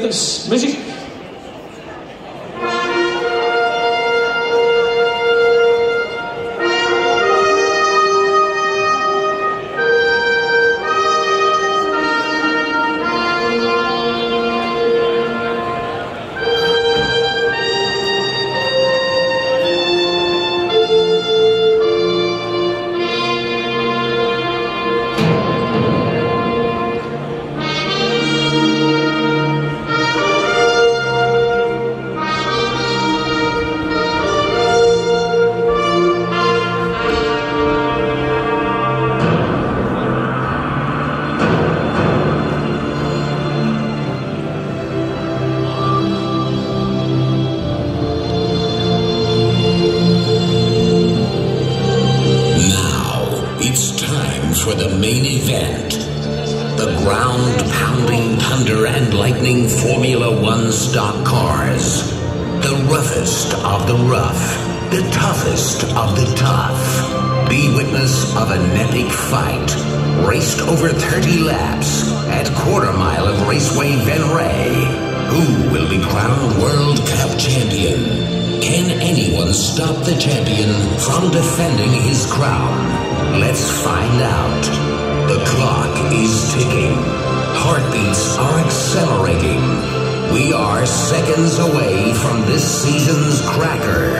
Dus, muziek. For the main event. The ground pounding thunder and lightning Formula One stock cars. The roughest of the rough. The toughest of the tough. Be witness of an epic fight. Raced over 30 laps at quarter mile of Raceway Venray. Who will be crowned World Cup champion? Can anyone stop the champion from defending his crown? Let's find out. The clock is ticking. Heartbeats are accelerating. We are seconds away from this season's cracker.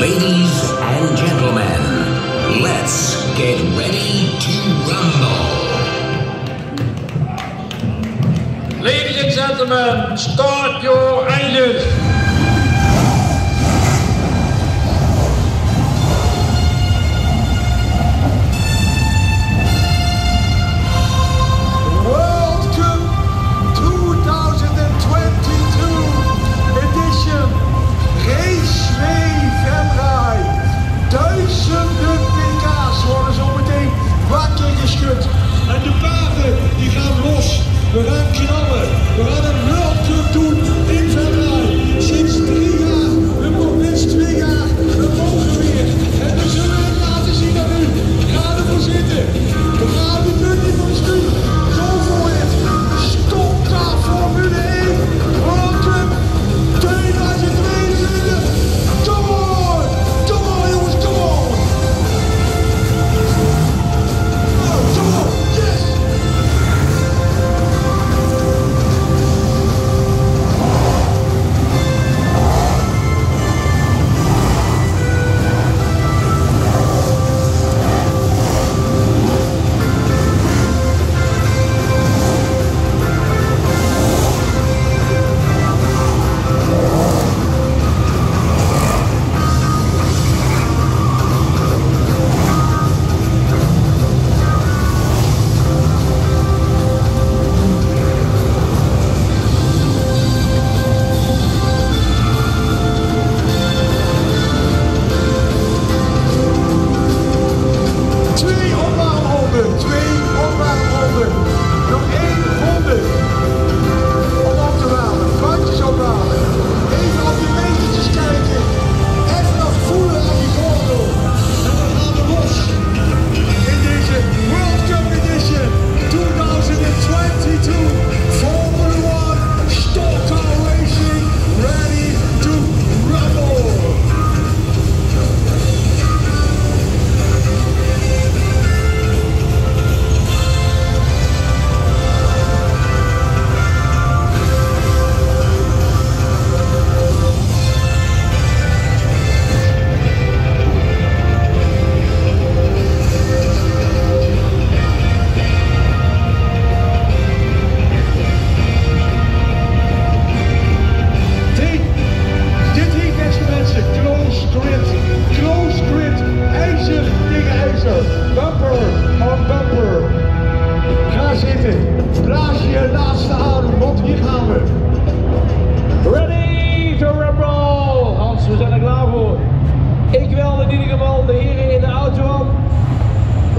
Ladies and gentlemen, let's get ready to rumble. Ladies and gentlemen, start your engines. but I can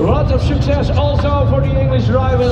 Lots of success also for the English drivers.